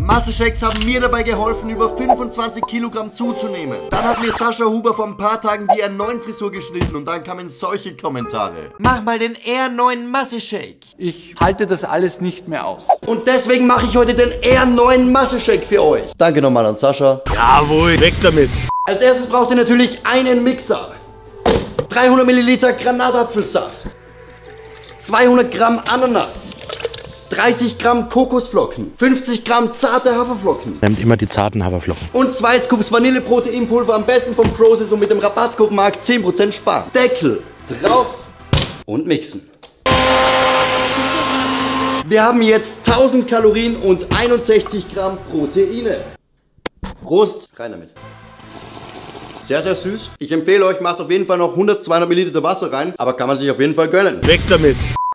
Masseshakes haben mir dabei geholfen, über 25 Kilogramm zuzunehmen. Dann hat mir Sascha Huber vor ein paar Tagen die R9-Frisur geschnitten und dann kamen solche Kommentare. Mach mal den R9 Masseshake. Ich halte das alles nicht mehr aus. Und deswegen mache ich heute den R9 Masseshake für euch. Danke nochmal an Sascha. Jawohl, weg damit. Als erstes braucht ihr natürlich einen Mixer. 300 Milliliter Granatapfelsaft. 200 Gramm Ananas. 30 Gramm Kokosflocken. 50 Gramm zarte Haferflocken. Nehmt immer die zarten Haferflocken. Und 2 Scoops Vanilleproteinpulver am besten vom Process und mit dem Rabattcode MARK 10% sparen. Deckel drauf und mixen. Wir haben jetzt 1000 Kalorien und 61 Gramm Proteine. Prost, rein damit. Sehr, sehr süß. Ich empfehle euch, macht auf jeden Fall noch 100, 200 Milliliter Wasser rein, aber kann man sich auf jeden Fall gönnen. Weg damit.